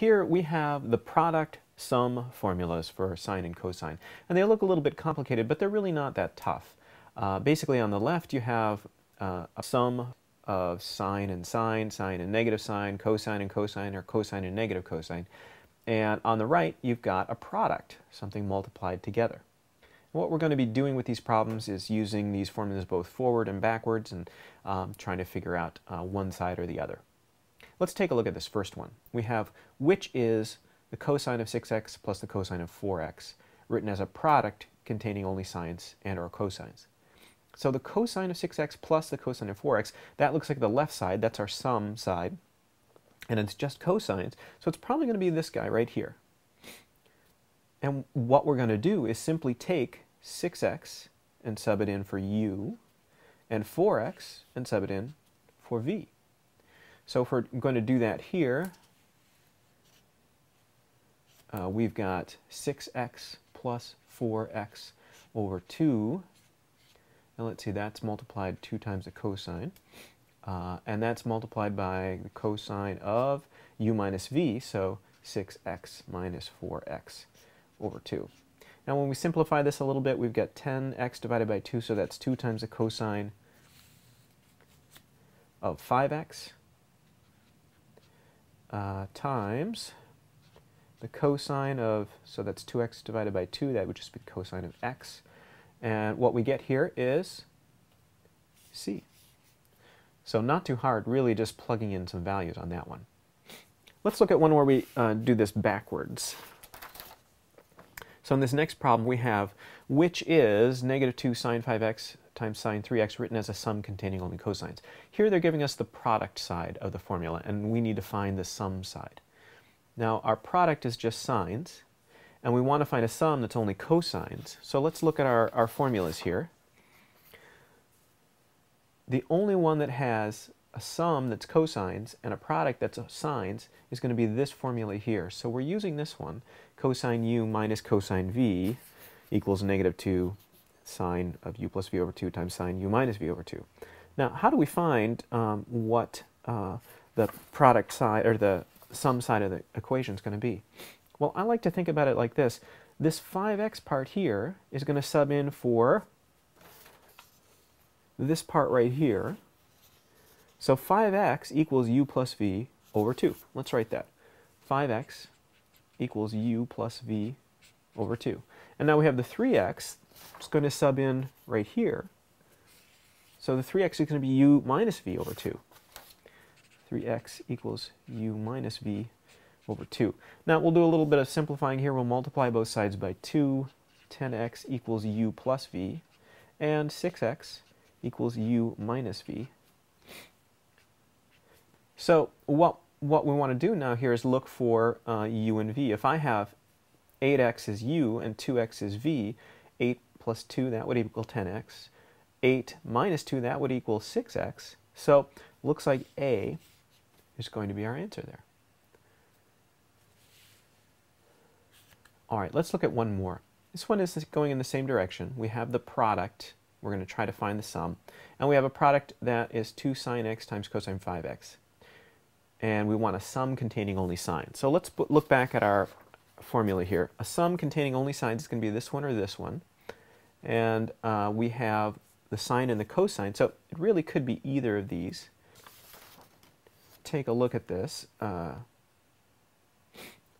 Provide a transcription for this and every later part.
here we have the product sum formulas for sine and cosine. And they look a little bit complicated, but they're really not that tough. Uh, basically on the left you have uh, a sum of sine and sine, sine and negative sine, cosine and cosine, or cosine and negative cosine. And on the right you've got a product, something multiplied together. what we're going to be doing with these problems is using these formulas both forward and backwards and um, trying to figure out uh, one side or the other. Let's take a look at this first one. We have which is the cosine of 6x plus the cosine of 4x, written as a product containing only sines and or cosines. So the cosine of 6x plus the cosine of 4x, that looks like the left side, that's our sum side, and it's just cosines, so it's probably going to be this guy right here. And what we're going to do is simply take 6x and sub it in for u, and 4x and sub it in for v. So if we're going to do that here, uh, we've got 6x plus 4x over 2. And let's see, that's multiplied 2 times the cosine. Uh, and that's multiplied by the cosine of u minus v, so 6x minus 4x over 2. Now when we simplify this a little bit, we've got 10x divided by 2, so that's 2 times the cosine of 5x uh, times the cosine of, so that's 2x divided by 2, that would just be cosine of x. And what we get here is c. So not too hard, really just plugging in some values on that one. Let's look at one where we uh, do this backwards. So in this next problem we have which is negative 2 sine 5x times sine 3x written as a sum containing only cosines. Here they're giving us the product side of the formula and we need to find the sum side. Now our product is just sines, and we want to find a sum that's only cosines. So let's look at our, our formulas here. The only one that has a sum that's cosines and a product that's sines is going to be this formula here. So we're using this one, cosine u minus cosine v equals negative 2 sine of u plus v over 2 times sine u minus v over 2. Now, how do we find um, what uh, the product side, or the sum side of the equation is going to be? Well, I like to think about it like this. This 5x part here is going to sub in for this part right here. So 5x equals u plus v over 2. Let's write that. 5x equals u plus v over 2. And now we have the 3x. It's going to sub in right here. So the 3x is going to be u minus v over 2. 3x equals u minus v over 2. Now we'll do a little bit of simplifying here. We'll multiply both sides by 2. 10x equals u plus v. And 6x equals u minus v. So what, what we want to do now here is look for uh, u and v. If I have 8x is u and 2x is v, 8 plus 2, that would equal 10x. 8 minus 2, that would equal 6x. So looks like A is going to be our answer there. All right, let's look at one more. This one is going in the same direction. We have the product. We're going to try to find the sum. And we have a product that is 2 sine x times cosine 5x. And we want a sum containing only sine. So let's look back at our formula here. A sum containing only sines is going to be this one or this one. And uh, we have the sine and the cosine. So it really could be either of these take a look at this. Uh,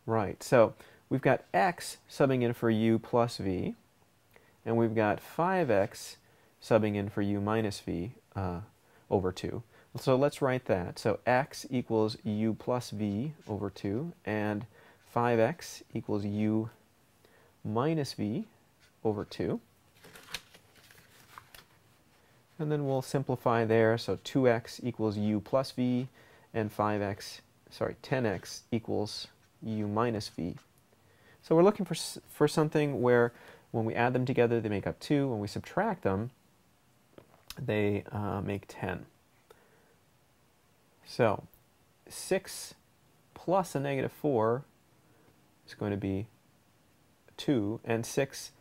right, so we've got x subbing in for u plus v, and we've got 5x subbing in for u minus v uh, over 2. So let's write that. So x equals u plus v over 2, and 5x equals u minus v over 2. And then we'll simplify there. So 2x equals u plus v, and 5x, sorry, 10x equals u minus v. So we're looking for, for something where when we add them together, they make up 2. When we subtract them, they uh, make 10. So 6 plus a negative 4 is going to be 2, and 6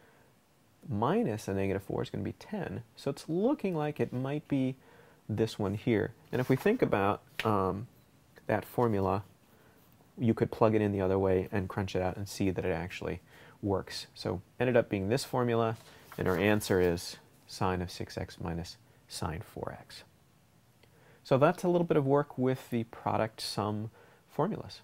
minus a negative 4 is going to be 10. So it's looking like it might be this one here. And if we think about um, that formula, you could plug it in the other way and crunch it out and see that it actually works. So ended up being this formula, and our answer is sine of 6x minus sine 4x. So that's a little bit of work with the product sum formulas.